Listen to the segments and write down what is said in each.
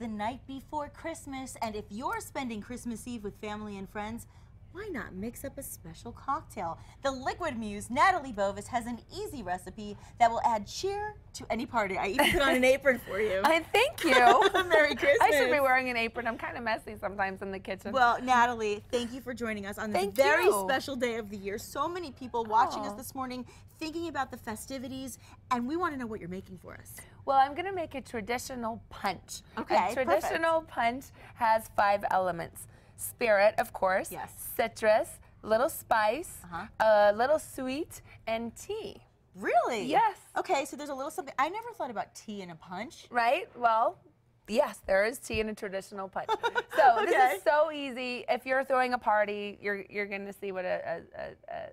the night before Christmas, and if you're spending Christmas Eve with family and friends, why not mix up a special cocktail? The Liquid Muse, Natalie Bovis, has an easy recipe that will add cheer to any party. I even put on an apron for you. I thank you. Merry Christmas. I should be wearing an apron. I'm kind of messy sometimes in the kitchen. Well, Natalie, thank you for joining us on this Thank very you. special day of the year. So many people watching us this morning thinking about the festivities, and we want to know what you're making for us. Well, I'm going to make a traditional punch. Okay, A traditional punch has five elements spirit, of course, Yes. citrus, little spice, Uh-huh. a little sweet, and tea. Really? Yes. Okay, so there's a little something. I never thought about tea in a punch. Right? Well, yes, there is tea in a traditional punch. So Okay. this is so easy. If you're throwing a party, you're you're going to see what a, a, a, a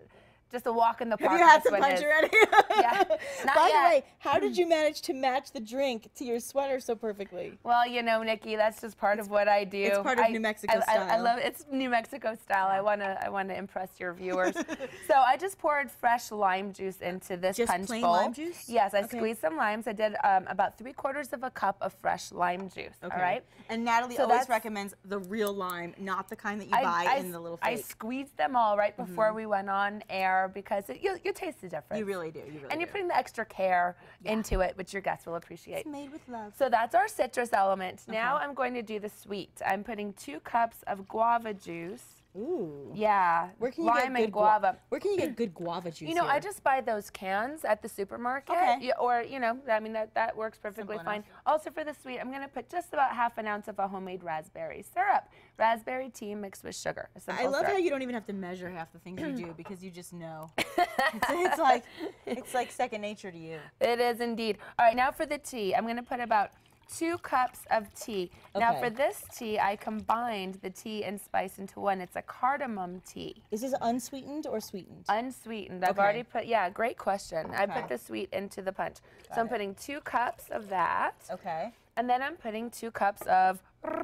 just a walk in the park. Have you had some punch already? Yeah, not By yet. the way, how did you manage to match the drink to your sweater so perfectly? Well, you know, Nikki, that's just part of what I do. it's part of I- New Mexico I, I, I love it's New Mexico style. I wanna I wanna impress your viewers. so I just poured fresh lime juice into this Just punch plain bowl. lime juice? Yes, I Okay. squeezed some limes. I did um, about three quarters of a cup of fresh lime juice. All right. And Natalie So always recommends the real lime, not the kind that you buy in the little I squeezed them all right before we went on air because it, you, you taste the difference. you really do. You really and you're do. putting the extra care into it, which your guests will appreciate. It's made with love. So that's our citrus element. Now I'm going to do the sweet. I'm putting two cups of guava juice. Ooh. Yeah, Where can you lime get good and guava. Where can you get good guava juice? You know, I just buy those cans at the supermarket. Okay. Yeah, or, you know, I mean, that, that works perfectly Simple fine. enough. Also, for the sweet, I'm going to put just about half an ounce of a homemade raspberry syrup. Raspberry tea mixed with sugar. I love syrup. how you don't even have to measure half the things you do because you just know. it's, it's like it's like second nature to you. It is indeed. All right, now for the tea. I'm going to put about two cups of tea. Now for this tea, I combined the tea and spice into one. It's a cardamom tea. Is this unsweetened or sweetened? Unsweetened. I've Okay. already put, yeah, great question. I put the sweet into the punch. Got so I'm it. putting two cups of that. okay. And then I'm putting two cups of rum.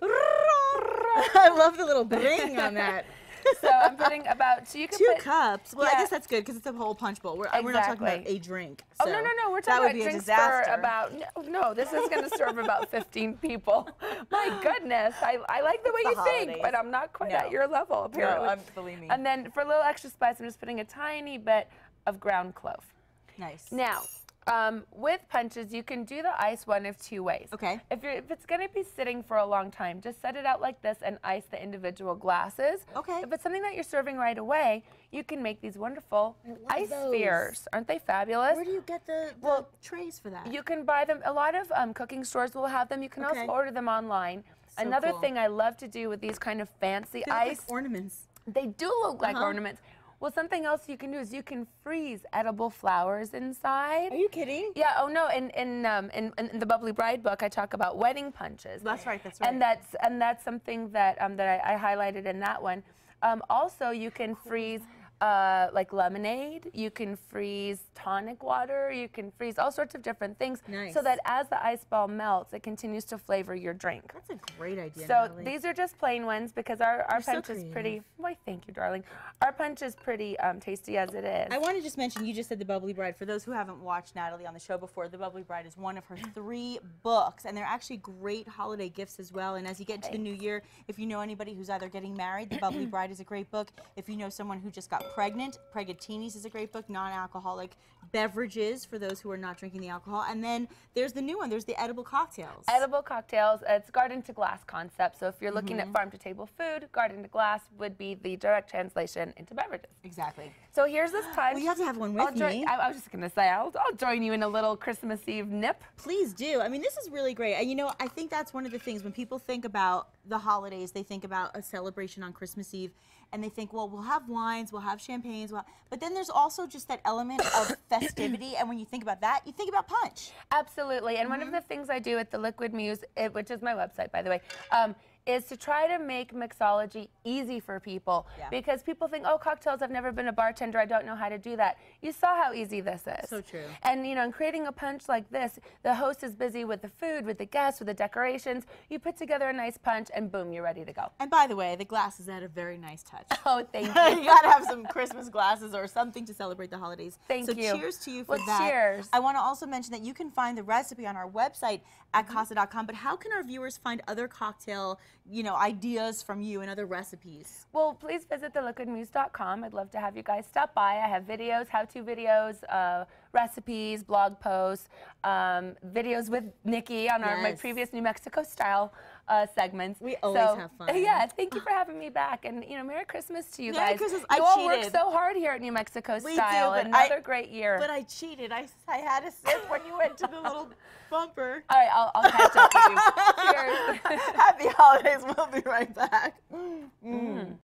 I love the little bring on that. so I'm putting about, so you can Two put, cups. Well, I guess that's good because it's a whole punch bowl. We're, uh, we're not talking about a drink. Oh, so no, no, no. We're talking about drinks for about, no, no this is going to serve about 15 people. My goodness. I, I like the way It's you the think, but. I'm not quite No. at your level, apparently. I'm- believe me. And then for a little extra spice, I'm just putting a tiny bit of ground clove. Nice. Now, um, with punches, you can do the ice one of two ways. Okay. If, you're, if it's going to be sitting for a long time, just set it out like this and ice the individual glasses. Okay. If it's something that you're serving right away, you can make these wonderful ice those. spheres. Aren't they fabulous? Where do you get the, the Well, trays for that? You can buy them. A lot of um, cooking stores will have them. You can Okay. also order them online. So Another cool. thing I love to do with these kind of fancy They look like ice, ornaments. they do look like Uh-huh. ornaments. Well, something else you can do is you can freeze edible flowers inside. Are you kidding? Yeah. Oh no. In in, um, in in the Bubbly Bride book, I talk about wedding punches. That's right. That's right. And that's and that's something that um, that I, I highlighted in that one. Um, also, you can freeze uh, like lemonade. You can freeze tonic water. You can freeze all sorts of different things, Nice. so that as the ice ball melts, it continues to flavor your drink. That's a great idea. So Natalie. these are just plain ones because our, our You're so punch is pretty. Why, thank you, darling. Our punch is pretty um, tasty as it is. I want to just mention, you just said The Bubbly Bride. For those who haven't watched Natalie on the show before, The Bubbly Bride is one of her three books, and they're actually great holiday gifts as well. And as you get into the new year, if you know anybody who's either getting married, The Bubbly Bride is a great book. If you know someone who just got pregnant, Preggatinis is a great book, non alcoholic beverages for those who are not drinking the alcohol. And then there's the new one, there's the edible cocktails. Edible cocktails, it's garden to glass concept. So if you're looking Mm-hmm. at farm to table food, garden to glass would be the direct translation into beverages. Exactly. So here's this punch. Well, you have to have one with I'll me. I, I was just gonna say I'll, I'll join you in a little Christmas Eve nip. Please do. I mean, this is really great. And you know, I think that's one of the things when people think about the holidays, they think about a celebration on Christmas Eve and they think, well, we'll have wines, we'll have champagnes, we'll but then there's also just that element of festivity. And when you think about that, you think about punch. Absolutely. And one of Mm-hmm. the things I do at the Liquid Muse, it, which is my website, by the way, um, is to try to make mixology easy for people Yeah. because people think, oh, cocktails, I've never been a bartender, I don't know how to do that. You saw how easy this is. So true. And you know, in creating a punch like this, the host is busy with the food, with the guests, with the decorations. You put together a nice punch, and boom, you're ready to go. And by the way, the glasses add a very nice touch. Oh, thank you you. gotta have some Christmas glasses or something to celebrate the holidays. Thank so you. cheers to you for Well, that. cheers. I want to also mention that you can find the recipe on our website at mm-hmm. kasa.com. But how can our viewers find other cocktail, you know, ideas from you and other recipes? Well, please visit theliquidmuse.com. I'd love to have you guys stop by. I have videos, how-to videos, uh, recipes, blog posts, um, videos with Nikki on our, my previous New Mexico style uh, segments. We always So, have fun. Yeah, thank you for having me back, and you know, Merry Christmas to you Merry guys. Christmas. You I all work so hard here at New Mexico We do, Style. I- Another great year. But I cheated. I, I had a sip when you went to the little bumper. all right, I'll, I'll catch up with you. Cheers. Happy holidays. We'll be right back. Mm.